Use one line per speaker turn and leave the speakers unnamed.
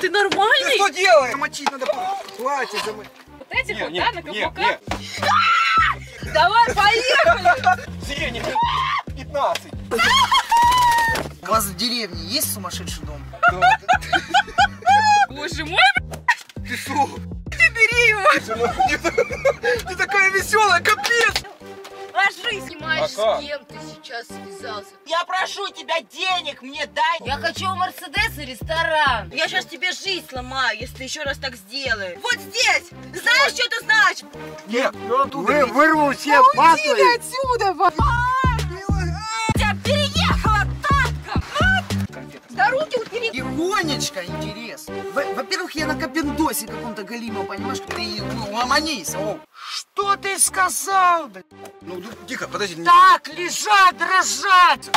Ты
Ты
нормальный?
что делаешь? Замочить надо платье замочить.
Вот этих
Не,
вот,
не,
да, на каблуках? Давай, поехали!
Зрение 15.
У вас в деревне есть сумасшедший дом?
Боже мой,
Ты что? Ты бери его! Ты такая веселая, капец!
Ложись!
Понимаешь,
А
с кем ты сейчас связался?
Я прошу тебя денег мне дай.
Я хочу Мерседес и ресторан.
Я сейчас тебе жизнь сломаю, если еще раз так сделаешь. Вот здесь! Знаешь, что это значит?
Нет,
Вы, вырву все патлы.
отсюда!
Я переехала танком!
Да руки убери!
Тихонечко, интерес. Во- Во-первых, я на капендосе каком-то галимом, понимаешь? Ты ну, ломанись, о. Что ты сказал, блядь?
Ну, тихо, подожди.
Так, лежать, дрожать.